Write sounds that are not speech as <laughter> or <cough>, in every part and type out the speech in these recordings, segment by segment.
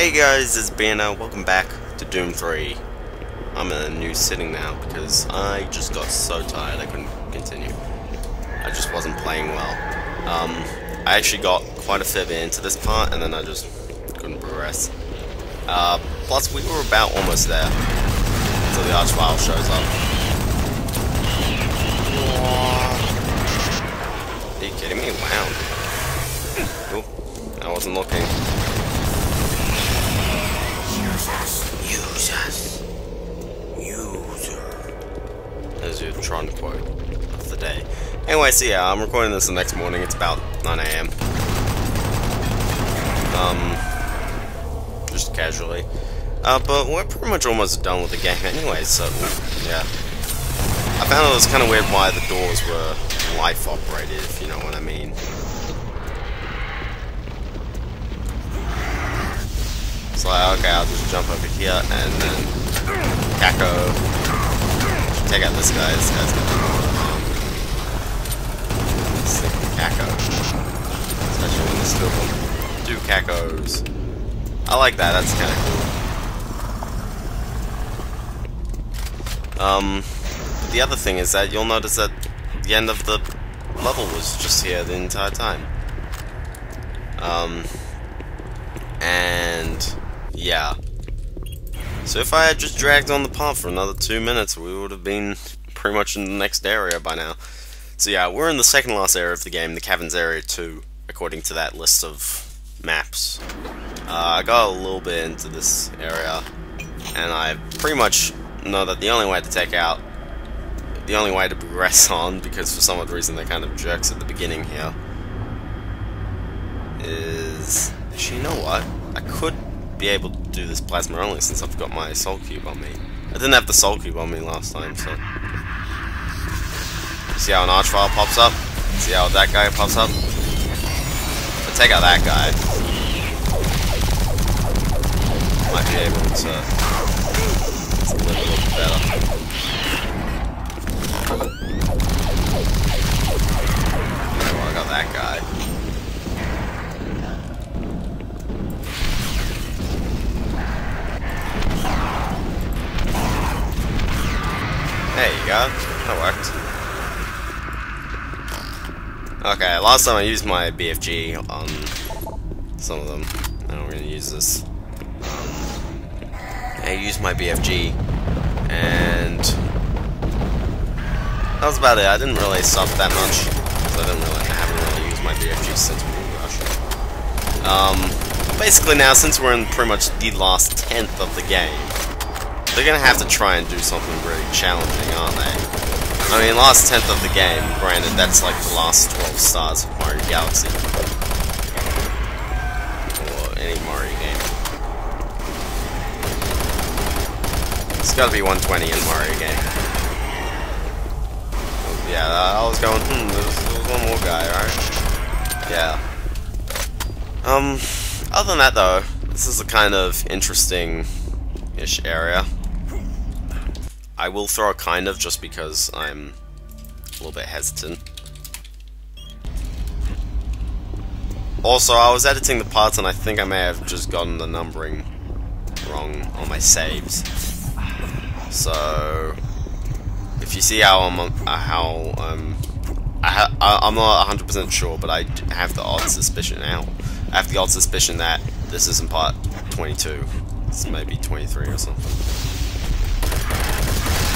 Hey guys, it's Banner. Welcome back to Doom 3. I'm in a new sitting now because I just got so tired I couldn't continue. I just wasn't playing well. Um, I actually got quite a fair bit into this part and then I just couldn't progress. Uh, plus we were about almost there until the Archvile shows up. Are you kidding me? Wow. Oop, I wasn't looking. Your quote of the day. Anyway, so yeah, I'm recording this the next morning. It's about 9 a.m. Um, just casually. Uh, but we're pretty much almost done with the game anyway, so yeah. I found it was kind of weird why the doors were life operated, if you know what I mean. So okay, I'll just jump over here and then Caco. Take out this guy. This guy's gonna Caco. Especially when there's of them. Cacos. I like that. That's kind of cool. Um, the other thing is that you'll notice that the end of the level was just here the entire time. Um, and yeah. So if I had just dragged on the path for another two minutes, we would have been pretty much in the next area by now. So yeah, we're in the second last area of the game, the Caverns Area 2, according to that list of maps. Uh, I got a little bit into this area, and I pretty much know that the only way to take out, the only way to progress <laughs> on, because for some odd reason they're kind of jerks at the beginning here, is... Actually, you know what? I could be able to do this plasma only since I've got my soul cube on me. I didn't have the soul cube on me last time, so... See how an archvile pops up? See how that guy pops up? Take out that guy, might be able to... It's a little better. Well, I got that guy. There you go. That worked. Okay, last time I used my BFG on some of them. Now we're gonna use this. Um, I used my BFG, and that was about it. I didn't really suffer that much. I didn't really, I haven't really used my BFG since Moon Rush. Um, basically now, since we're in pretty much the last tenth of the game, they're gonna have to try and do something really challenging, aren't they? I mean, last tenth of the game, granted, that's like the last 12 stars of Mario Galaxy. Or any Mario game. It's gotta be 120 in Mario game. Yeah, I was going, hmm, there's, there's one more guy, right? Yeah. Um, other than that though, this is a kind of interesting-ish area. I will throw a kind of just because I'm a little bit hesitant. Also, I was editing the parts and I think I may have just gotten the numbering wrong on my saves. So, if you see how I'm, uh, how um, I ha I'm not 100% sure, but I have the odd suspicion now. I have the odd suspicion that this isn't part 22. It's maybe 23 or something.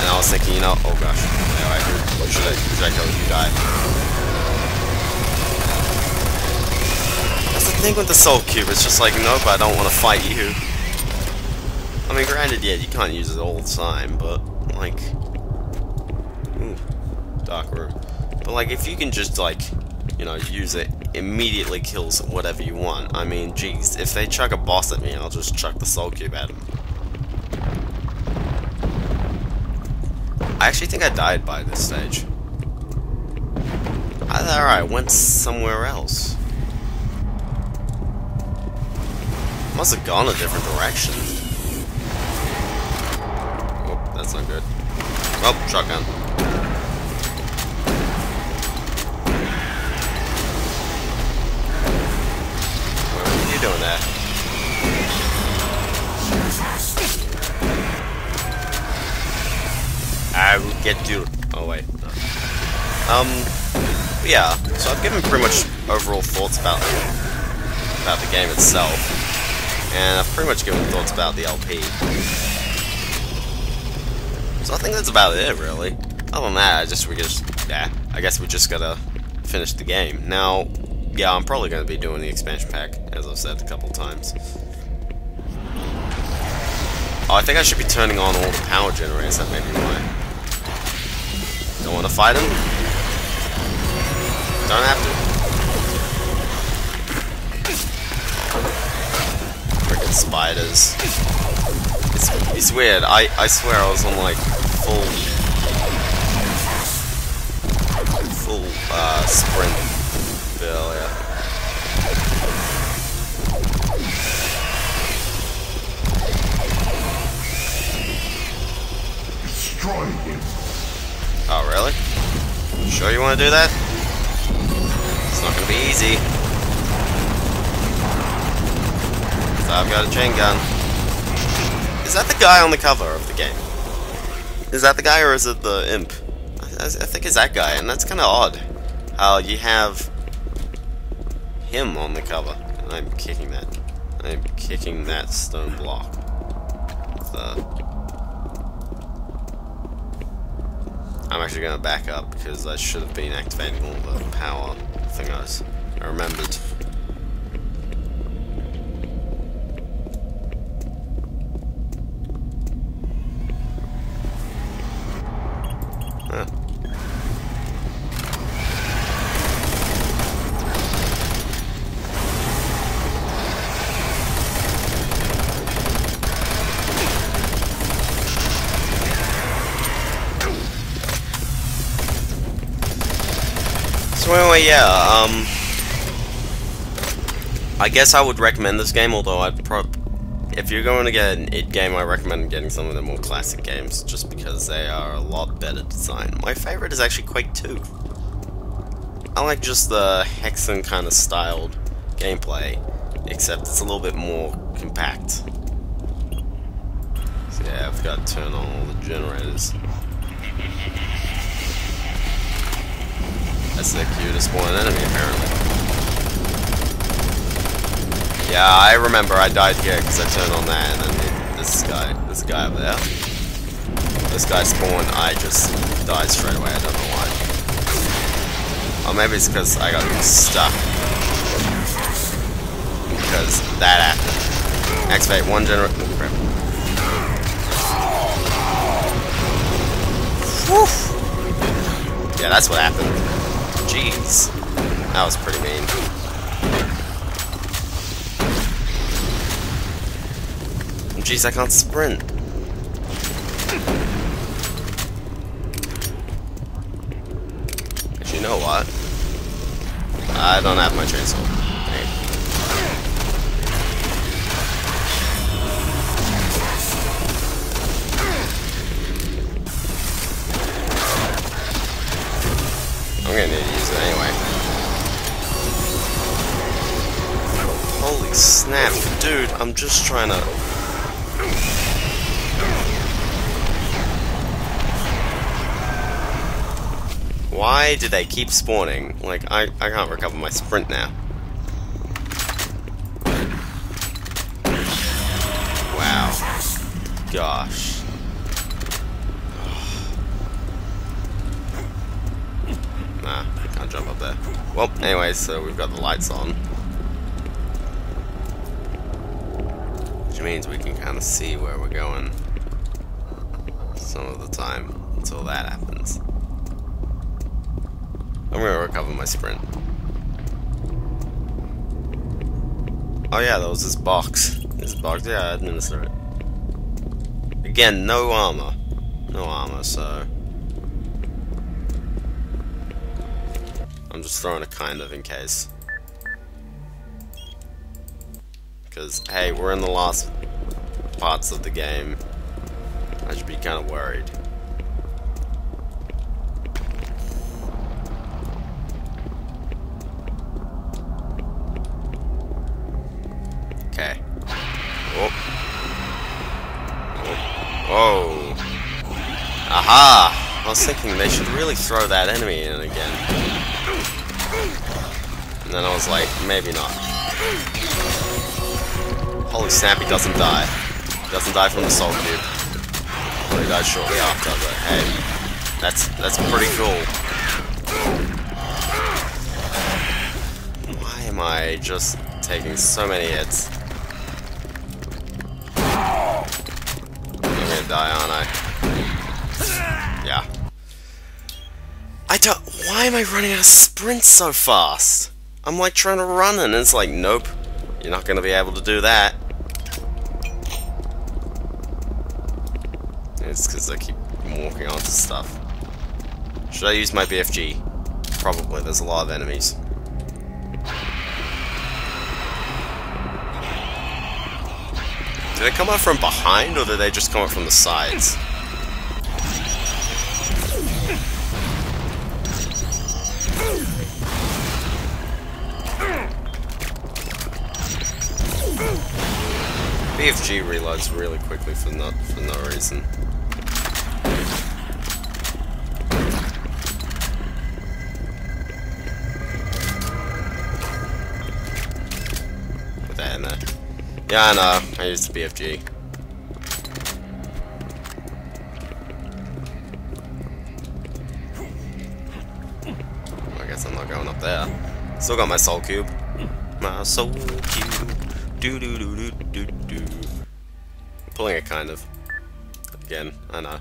And I was thinking, you know, oh gosh, anyway, who should I, should I kill you die? That's the thing with the Soul Cube, it's just like, nope, I don't want to fight you. I mean, granted, yeah, you can't use it all the time, but, like, ooh, dark room. But, like, if you can just, like, you know, use it, immediately kills whatever you want. I mean, geez, if they chuck a boss at me, I'll just chuck the Soul Cube at him. I actually think I died by this stage. Either I went somewhere else. Must have gone a different direction. Oh, that's not good. Oh, shotgun. What are you doing there? I will get you. Oh wait. No. Um. Yeah. So I've given pretty much overall thoughts about about the game itself, and I've pretty much given thoughts about the LP. So I think that's about it, really. Other than that, I just we just yeah. I guess we just gotta finish the game now. Yeah, I'm probably gonna be doing the expansion pack, as I've said a couple times. Oh, I think I should be turning on all the power generators, that may be why. Don't want to fight him? Don't have to. Freaking spiders. It's, it's weird, I, I swear I was on like full... Full, uh, sprint bill, yeah. Destroy him. Oh, really? Sure you want to do that? It's not going to be easy. I've got a chain gun. Is that the guy on the cover of the game? Is that the guy or is it the imp? I, think it's that guy, and that's kind of odd. How you have him on the cover. I'm kicking that. I'm kicking that stone block. With, I'm actually going to back up because I should have been activating all the power thingos. I remembered. Yeah, um... I guess I would recommend this game, although I'd pro... If you're going to get an id game, I recommend getting some of the more classic games, just because they are a lot better designed. My favorite is actually Quake 2. I like just the Hexen kind of styled gameplay, except it's a little bit more compact. So yeah, I've got to turn on all the generators. That's the cutest one enemy, apparently. Yeah, I remember I died here because I turned on that, and then this guy, this guy over there. This guy spawned, I just died straight away, I don't know why. Or maybe it's because I got stuck. Because that happened. Activate one generator. Oh, yeah, that's what happened. Jeez. That was pretty mean. Jeez, I can't sprint. Actually, you know what? I don't have my chainsaw. Snap, dude, I'm just trying to... Why do they keep spawning? Like, I, I can't recover my sprint now. Wow. Gosh. Nah, I can't jump up there. Well, anyway, so we've got the lights on. Which means we can kind of see where we're going uh, some of the time until that happens. I'm gonna recover my sprint. Oh yeah, there was this box. This box, yeah, I administer it. Again, no armor. No armor, so... I'm just throwing a kind of in case. Because, hey, we're in the last parts of the game. I should be kind of worried. Okay. Oh. Oh. Oh. Aha! I was thinking they should really throw that enemy in again. And then I was like, maybe not. Holy snap, he doesn't die. He doesn't die from the Soul Cube. Well, he dies shortly after, but hey, that's, that's pretty cool. Why am I just taking so many hits? I'm gonna die, aren't I? Yeah. I don't- why am I running out of sprint so fast? I'm like trying to run and it's like, nope, you're not gonna be able to do that. It's because I keep walking onto stuff. Should I use my BFG? Probably, there's a lot of enemies. Do they come up from behind, or do they just come up from the sides? BFG reloads really quickly for no, for no reason. Put that in there. Yeah, I know. I used the BFG. I guess I'm not going up there. Still got my soul cube. My soul cube. Do do do do do do. Pulling it kind of. Again, I know.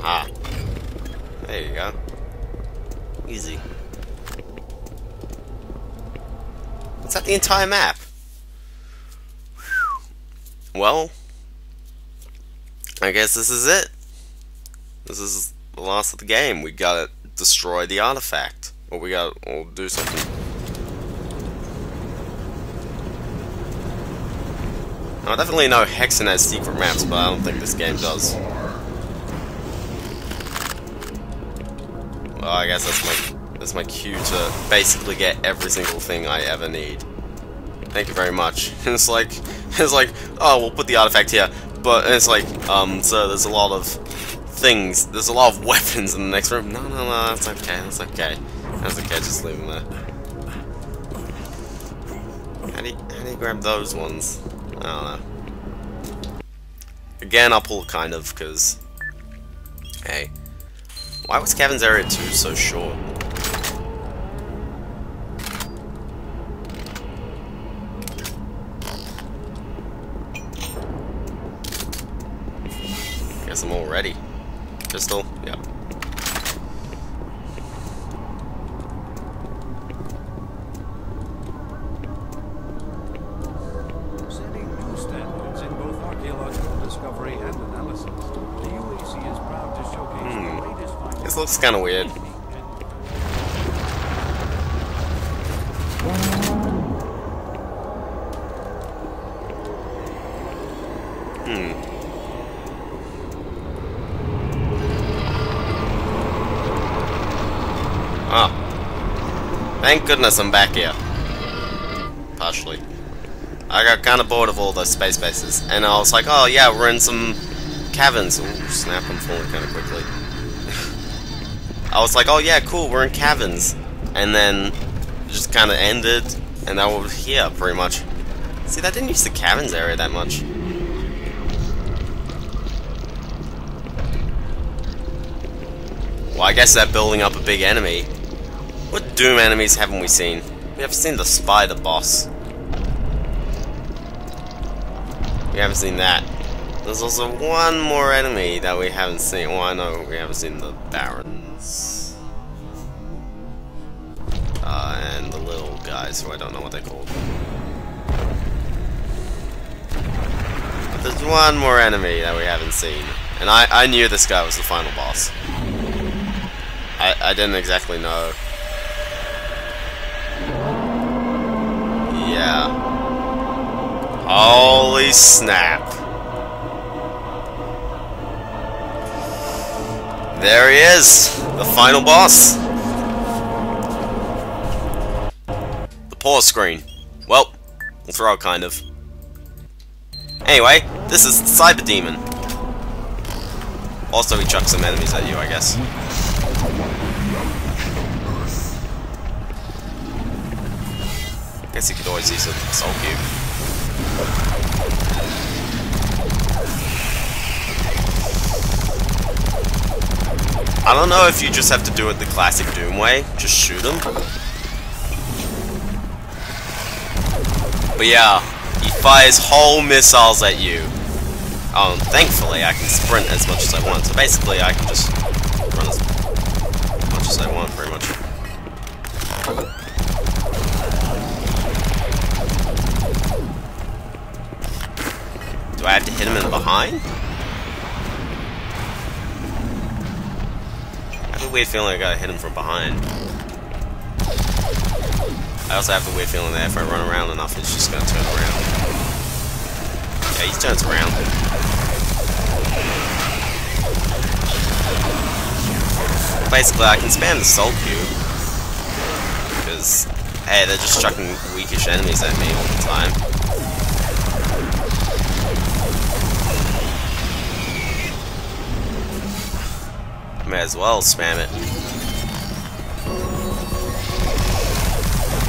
Ha. There you go. Easy. Is that the entire map? Well, I guess this is it. This is the last of the game. We gotta destroy the artifact. Or we gotta or do something. I definitely know Hexen has secret maps, but I don't think this game does. Well, I guess that's my that's my cue to basically get every single thing I ever need. Thank you very much. <laughs> And it's like it's like, oh, we'll put the artifact here, but it's like, um, so there's a lot of things. There's a lot of <laughs> weapons in the next room. No, no, no, that's okay. That's okay. That's okay. Just leave them there. How do you, how do you grab those ones? I don't know. Again, I'll pull kind of because, hey. Why was Caverns area 2 so short? Guess I'm all ready. Pistol? Yep. Setting new standards in both archaeological discovery and analysis, the UAC is proud to showcase hmm. the latest. This looks kind of weird. Hmm. Ah. Thank goodness I'm back here. Partially. I got kind of bored of all those space bases, and I was like, oh yeah, we're in some caverns. Ooh, snap, I'm falling kind of quickly. <laughs> I was like, oh yeah, cool, we're in caverns. And then it just kind of ended, and now we're here, pretty much. See, that didn't use the caverns area that much. Well, I guess they're building up a big enemy. What Doom enemies haven't we seen? We haven't seen the Spider Boss. We haven't seen that. There's also one more enemy that we haven't seen. Well, I know we haven't seen the Barons. Uh, and the little guys who I don't know what they're called. But there's one more enemy that we haven't seen. And I, I knew this guy was the final boss. I, I didn't exactly know. Yeah. Holy snap. There he is, the final boss. The pause screen. Well, We'll throw, kind of. Anyway, this is the Cyber Demon. Also, he chucks some enemies at you, I guess. Guess you could always use a Soul Cube. I don't know if you just have to do it the classic Doom way, just shoot him. But yeah, he fires whole missiles at you. Oh, thankfully I can sprint as much as I want, so basically I can just hit him in the behind? I have a weird feeling I gotta hit him from behind. I also have a weird feeling that if I run around enough, it's just gonna turn around. Yeah, he turns around. Basically, I can spam the Soul Cube. Because, hey, they're just chucking weakish enemies at me all the time. May as well spam it.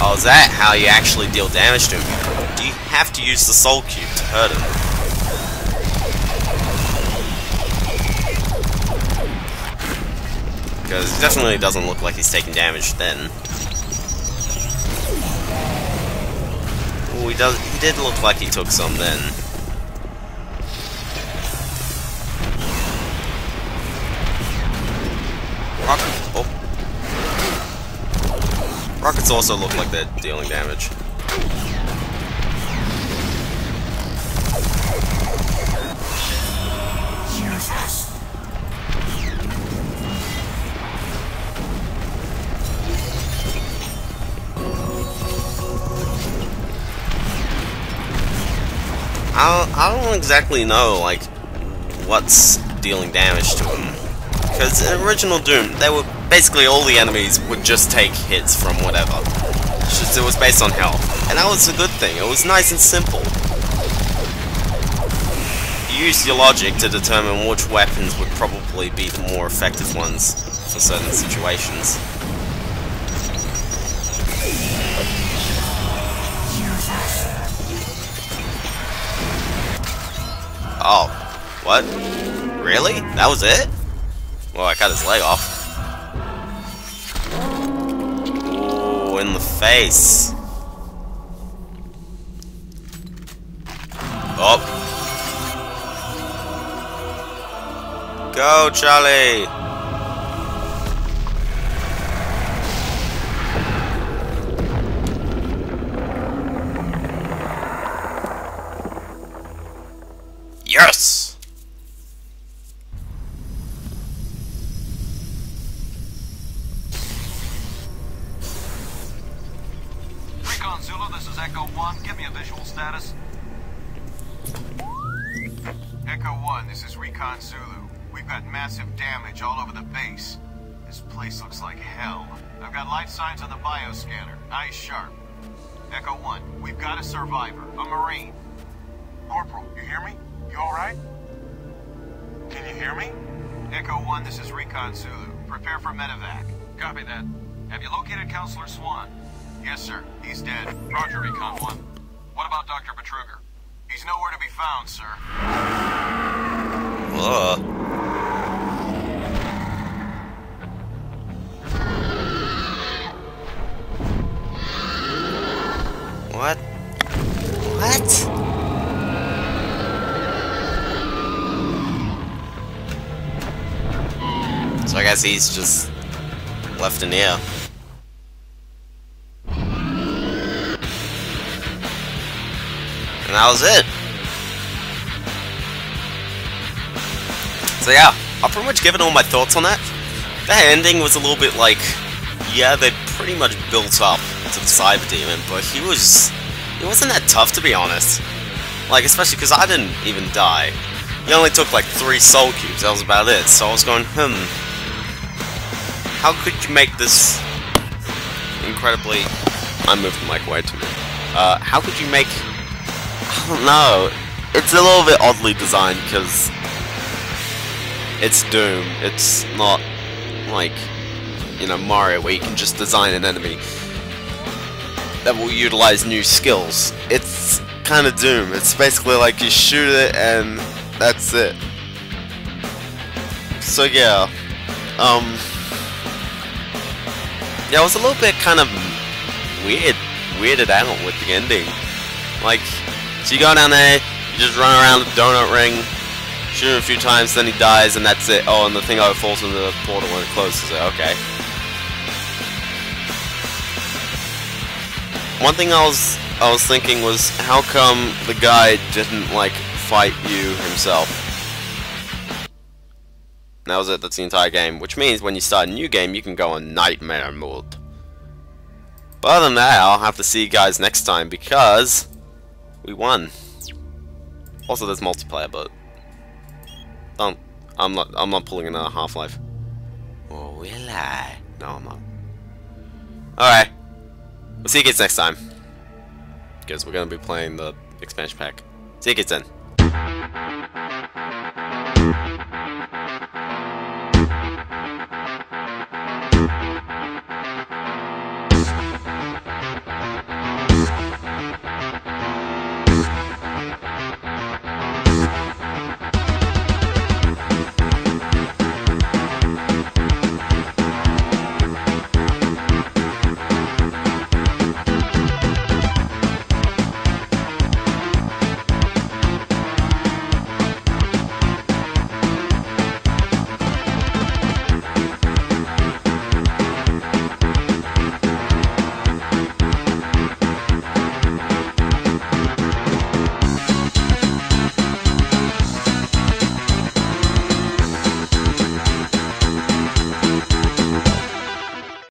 Oh, is that how you actually deal damage to him? Do you have to use the Soul Cube to hurt him? Because it definitely doesn't look like he's taking damage then. Oh, he does. He did look like he took some then. Rocket. Oh. Rockets also look like they're dealing damage. I don't, I don't exactly know, like, what's dealing damage to him. Because in original Doom, they were basically all the enemies would just take hits from whatever. Just it was based on health. And that was a good thing. It was nice and simple. You use your logic to determine which weapons would probably be the more effective ones for certain situations. Oh. What? Really? That was it? Well, I cut his leg off. Ooh, in the face. Oh. Go, Charlie! Looks like hell. I've got life signs on the bioscanner. Eyes sharp. Echo 1, we've got a survivor, a Marine. Corporal, you hear me? You alright? Can you hear me? Echo 1, this is Recon Zulu. Prepare for medevac. Copy that. Have you located Counselor Swann? Yes, sir. He's dead. Roger, Recon 1. What about Dr. Betruger? He's nowhere to be found, sir. Ugh. What? What? So I guess he's just left in here. And that was it. So yeah, I've pretty much given all my thoughts on that. That ending was a little bit like, yeah, they pretty much built up to the Cyber Demon, but he was, he wasn't that tough to be honest. Like, especially because I didn't even die. He only took like three Soul Cubes, that was about it. So I was going, hmm, how could you make this incredibly... I moved the mic way too much. Uh, how could you make I don't know. It's a little bit oddly designed because it's Doom. It's not like you know Mario where you can just design an enemy that will utilize new skills. It's kind of Doom. It's basically like you shoot it and that's it. So yeah, um, yeah, I was a little bit kind of weird, weirded out with the ending. Like, so you go down there, you just run around the donut ring, shoot him a few times, then he dies, and that's it. Oh, and the thing over falls into the portal when it closes. Okay. One thing I was I was thinking was how come the guy didn't like fight you himself? And that was it, that's the entire game. Which means when you start a new game you can go on nightmare mode. But other than that, I'll have to see you guys next time because we won. Also there's multiplayer, but don't I'm not I'm not pulling another Half-Life. Or will I? No I'm not. Alright. We'll see you guys next time. Because we're going to be playing the expansion pack. See you guys then.